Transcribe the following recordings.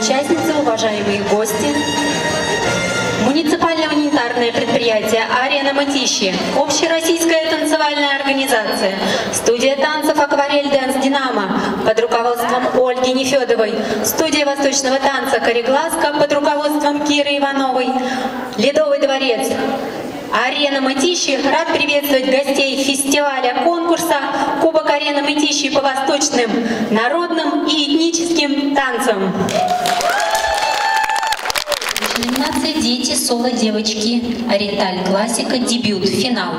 участницы, уважаемые гости, Муниципальное унитарное предприятие «Арена Мытищи», общероссийская танцевальная организация, студия танцев «Акварель Dance Динамо» под руководством Ольги Нефедовой, студия восточного танца «Корегласка» под руководством Киры Ивановой, Ледовый дворец, Арена Мытищи рад приветствовать гостей фестиваля конкурса Кубок Арена Мытищи по восточным народным и этническим танцам. Номинация «Дети, соло, девочки», Ариталь, классика, дебют, финал.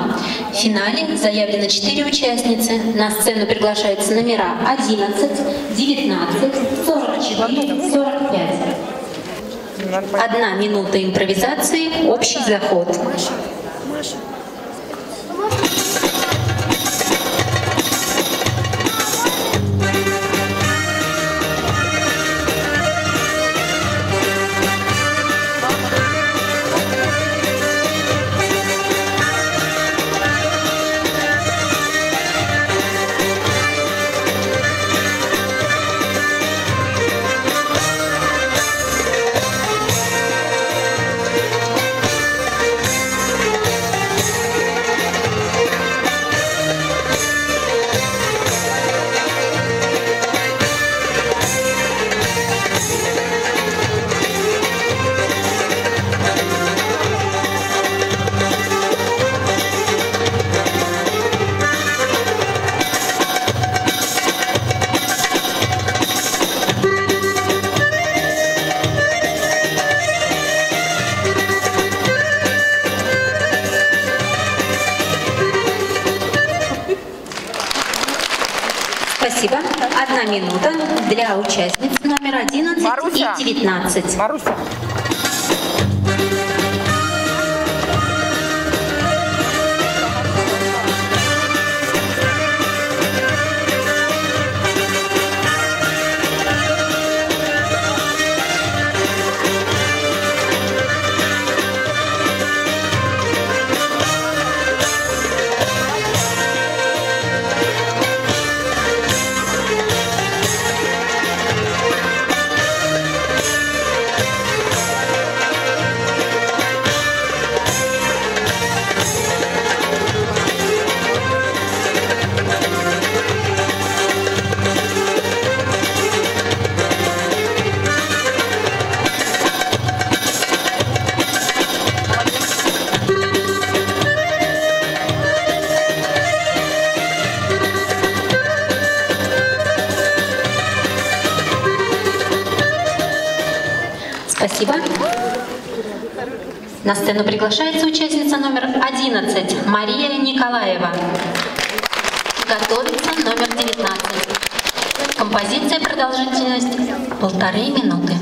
В финале заявлено 4 участницы. На сцену приглашаются номера 11, 19, 44, 45. Одна минута импровизации, общий заход. Спасибо. Минута для участниц номер 11 Маруся. и 19. Маруся. Спасибо. На сцену приглашается участница номер 11 Мария Николаева. Готовится номер 19. Композиция продолжительность полторы минуты.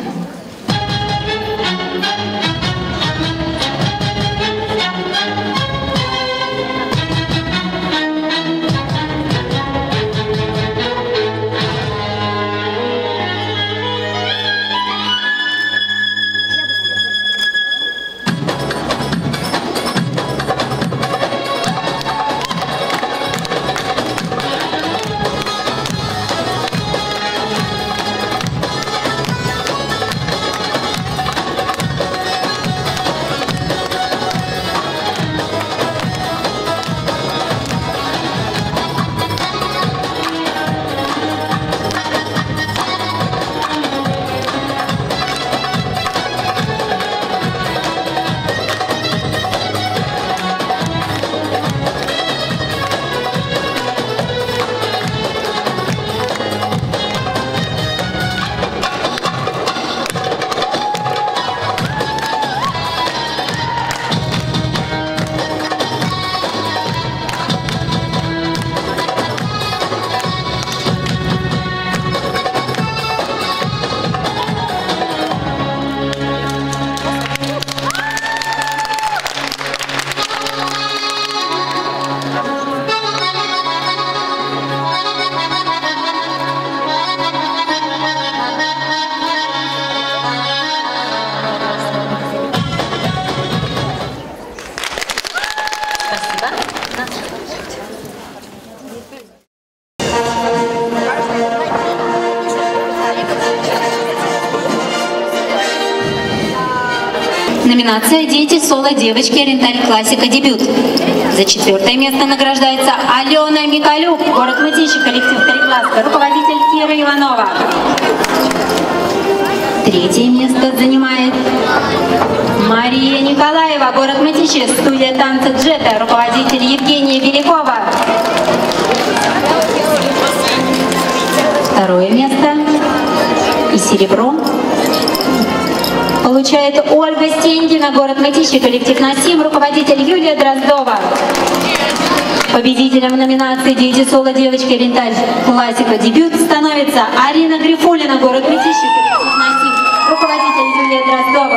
Номинация «Дети, соло, девочки, ориенталь, классика, дебют». За четвертое место награждается Алена Микалюк, город Мытищи, коллектив «Трикласска», руководитель Кира Иванова. Третье место занимает Мария Николаева, город Мытищи, студия танца «Джета», руководитель Евгения Белякова. Второе место. И серебро получает Ольга Стенькина, город Мытищи, коллектив «Насим», руководитель Юлия Дроздова. Победителем номинации «Дети соло девочки Ренталь классика дебют» становится Арина Грифулина, город Мытищи, коллектив «Насим», руководитель Юлия Дроздова.